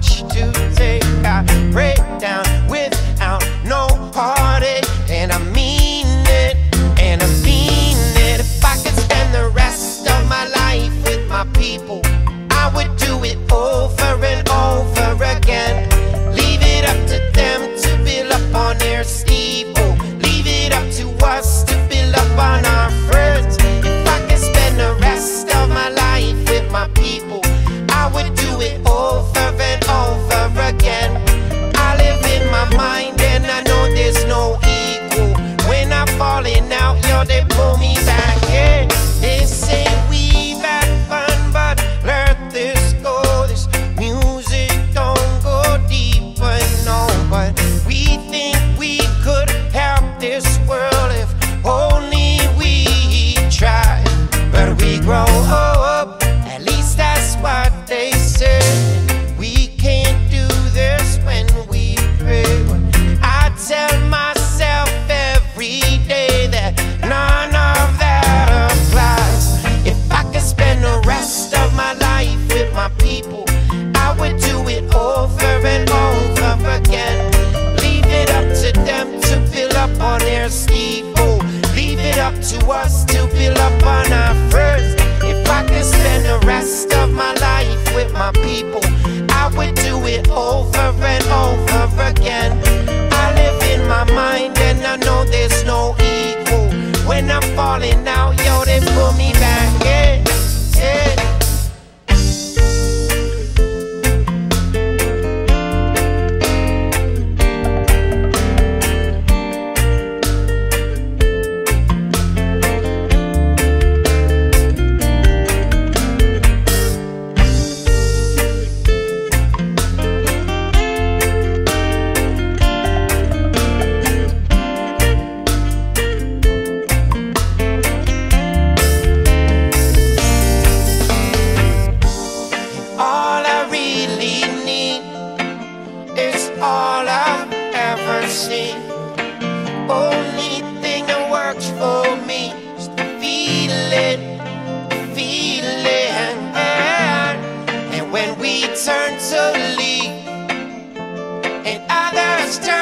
much to world if oh up on our first. If I could spend the rest of my life with my people, I would do it over and over again. ever seen. Only thing that works for me is the feeling, the feeling. And when we turn to leave, and others turn.